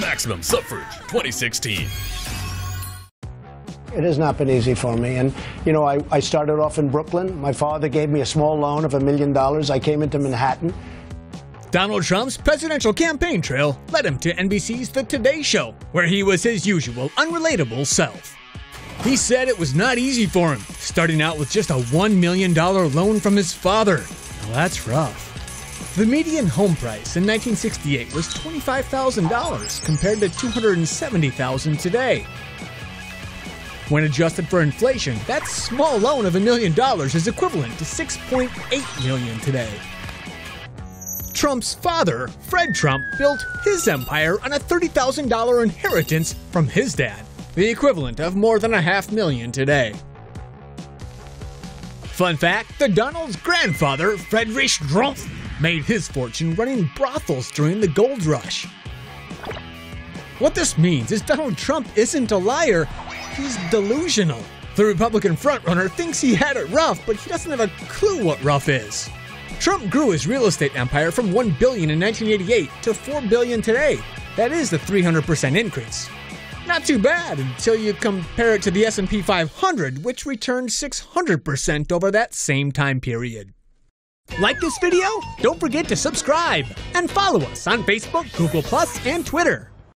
Maximum Suffrage 2016. It has not been easy for me. And, you know, I, I started off in Brooklyn. My father gave me a small loan of a million dollars. I came into Manhattan. Donald Trump's presidential campaign trail led him to NBC's The Today Show, where he was his usual unrelatable self. He said it was not easy for him, starting out with just a $1 million loan from his father. Well, that's rough. The median home price in 1968 was $25,000 compared to 270,000 today. When adjusted for inflation, that small loan of a million dollars is equivalent to 6.8 million today. Trump's father, Fred Trump, built his empire on a $30,000 inheritance from his dad, the equivalent of more than a half million today. Fun fact the Donald's grandfather, Friedrich Trump, made his fortune running brothels during the gold rush. What this means is Donald Trump isn't a liar, he's delusional. The Republican frontrunner thinks he had it rough, but he doesn't have a clue what rough is. Trump grew his real estate empire from 1 billion in 1988 to 4 billion today. That is the 300% increase. Not too bad until you compare it to the S&P 500, which returned 600% over that same time period. Like this video? Don't forget to subscribe and follow us on Facebook, Google+, and Twitter.